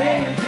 Amen.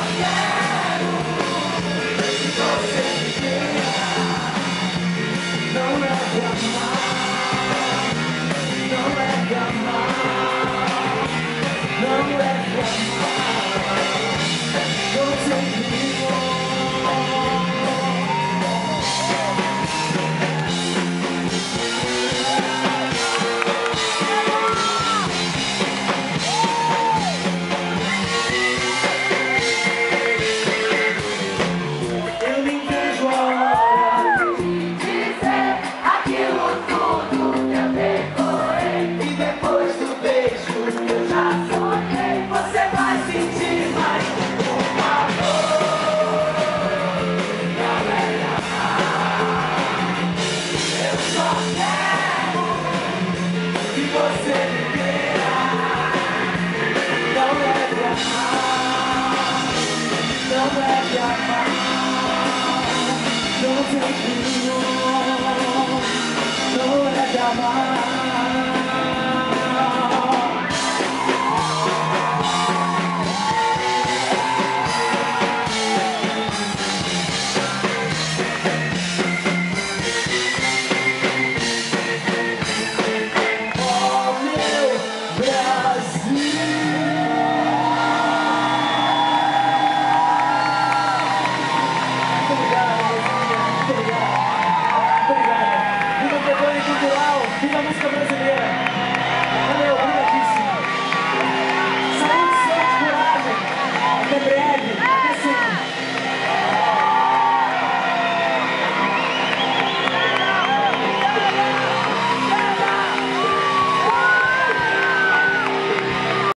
Oh, yeah! Don't take me on, no, I got.